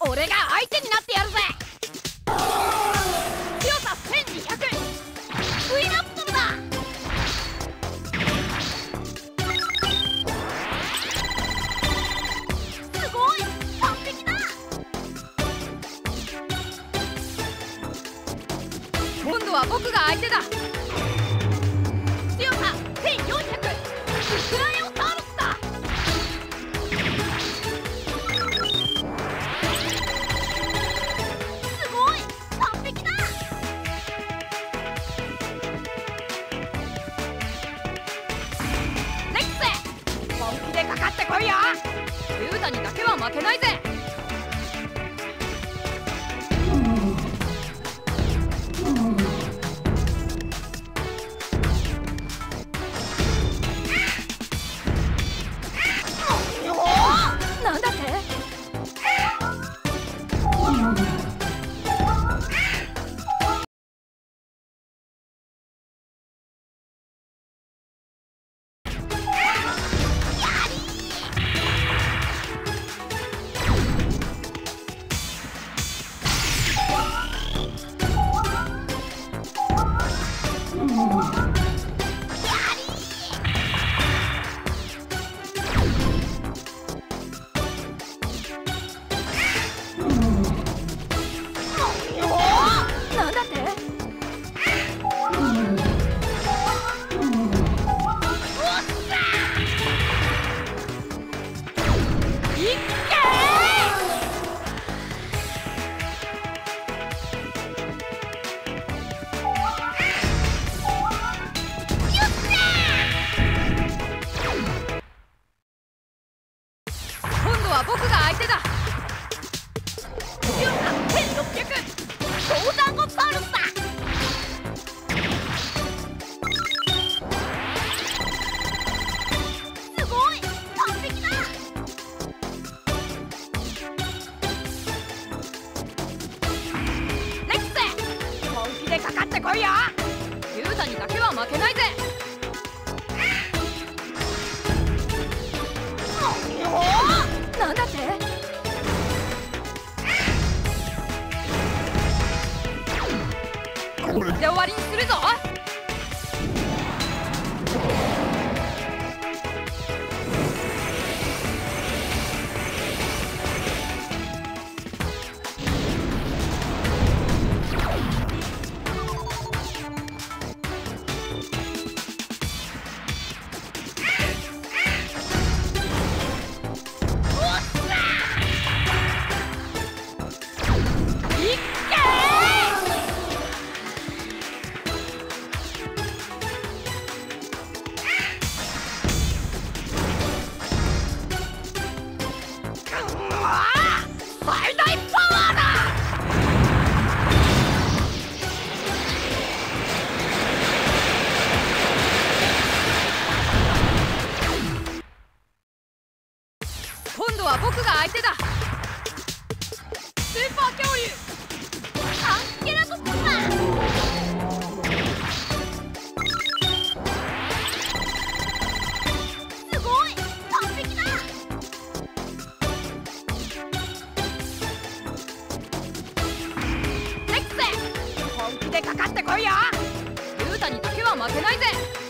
俺が相手になってやるぜ。でかかってこいよ。竜太にだけは負けないぜ。僕が相手だ。スーパー恐竜。ンケラ本気でかかってこいよ。ユータにだけは負けないぜ。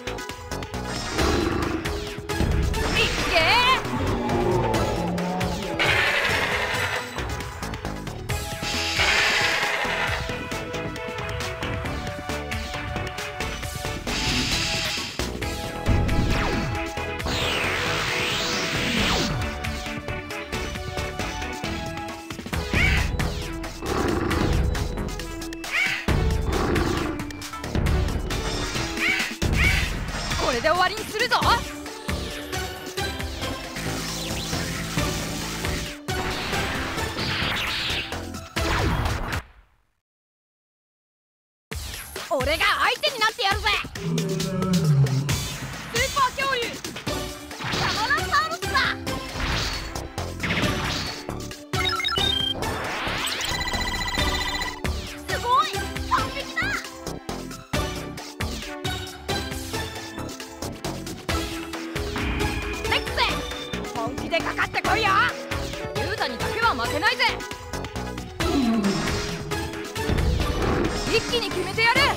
ないぜ。一気に決めてやる。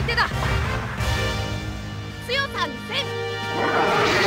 相手だ。強さ見せ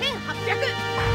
1800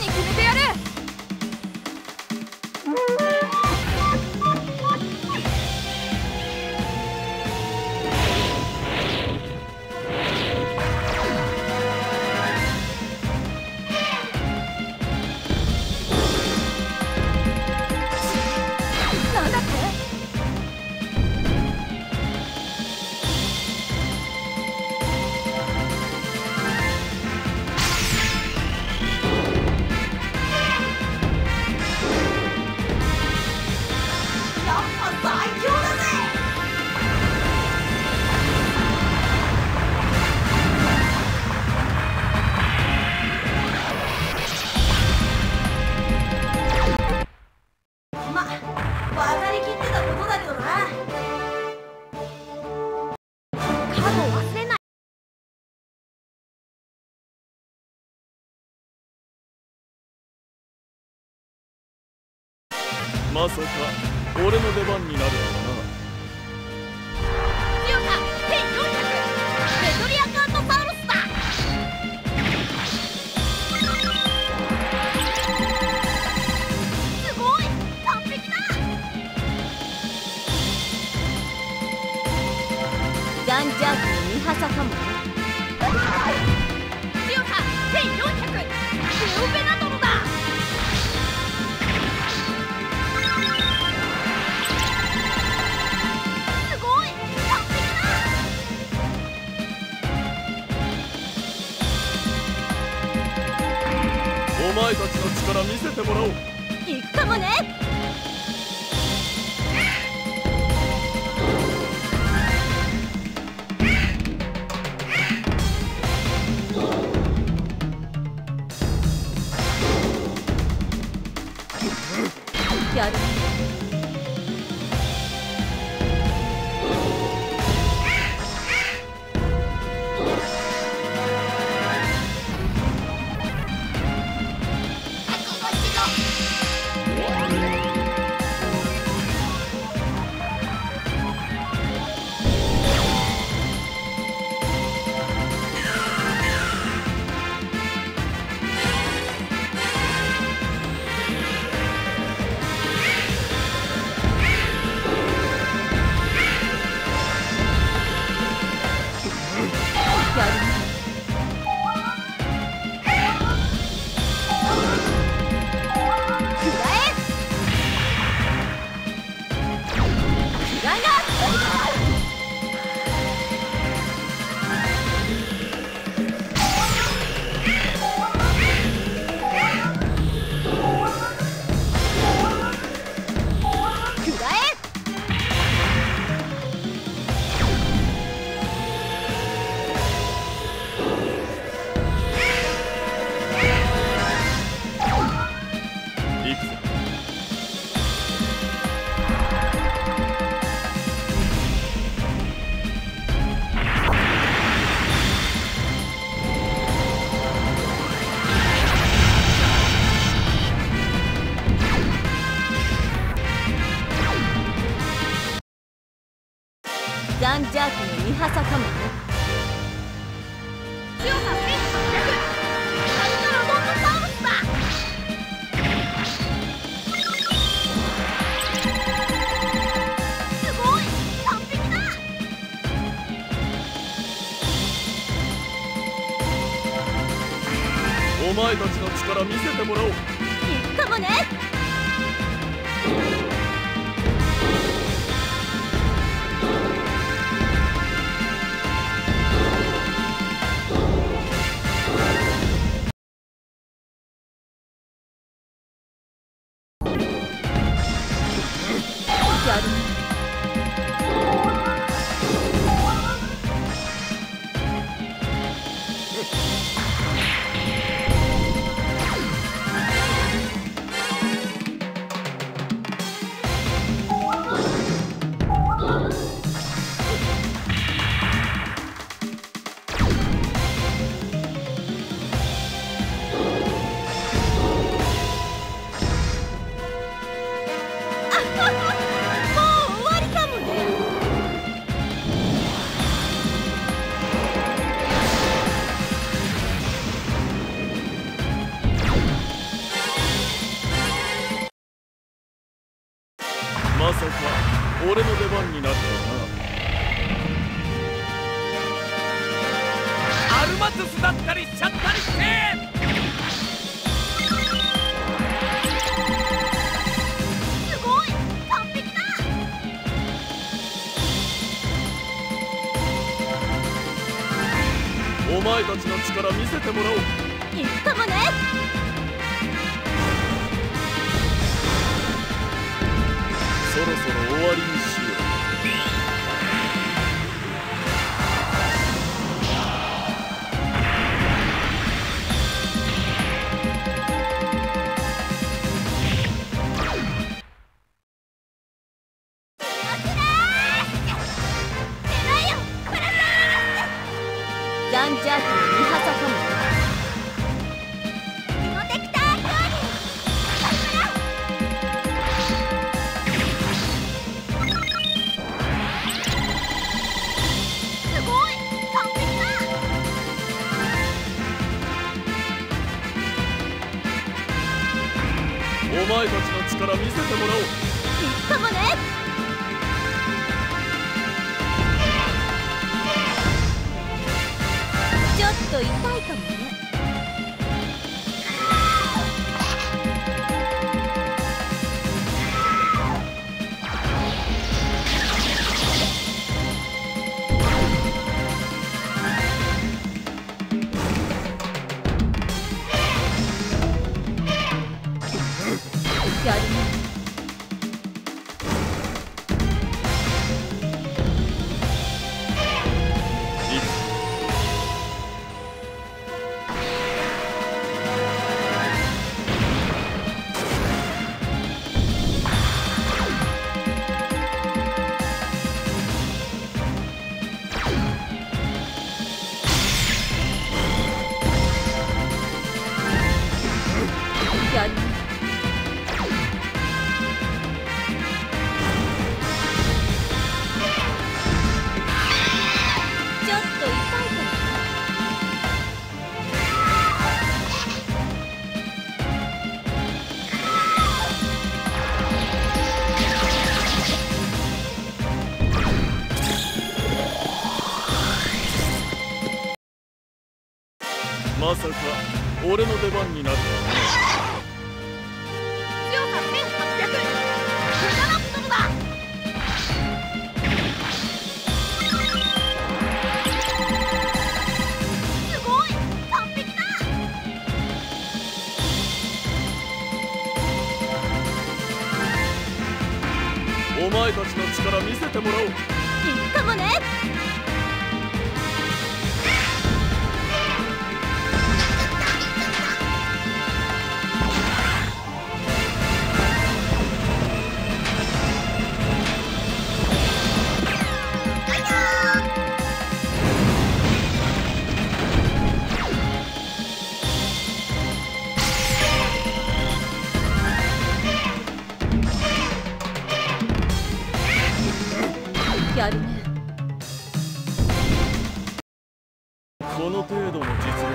に決めてやる。まさか俺の出番になるとは強さ1400メトリアカートサウルスだすごい完璧だダンジャークミハサかも強さ1400レオペナト前たちの力見せてもらおう。行くかもね。ダンジャークのミハサかもね強さ1800サルタラドントサウルスだすごい完璧だお前たちの力見せてもらおう。行くかもねと痛い力程度の実力